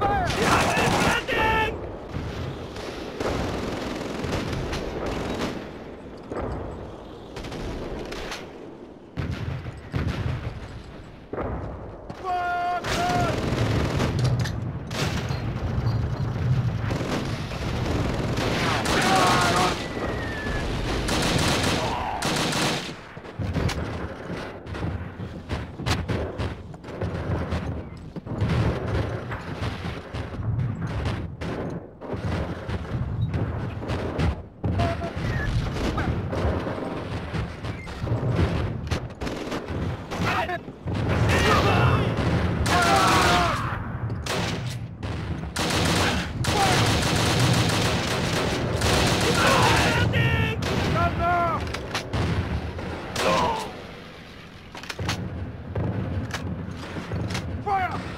Fire! fire!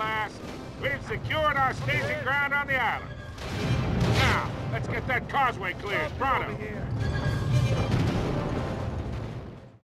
dumbass. We've secured our staging ground on the island. Now, let's get that causeway cleared, pronto.